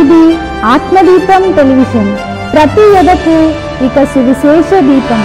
ఇది ఆత్మదీపం టెలివిజన్ ప్రతి ఎదకు ఇక సువిశేష దీపం.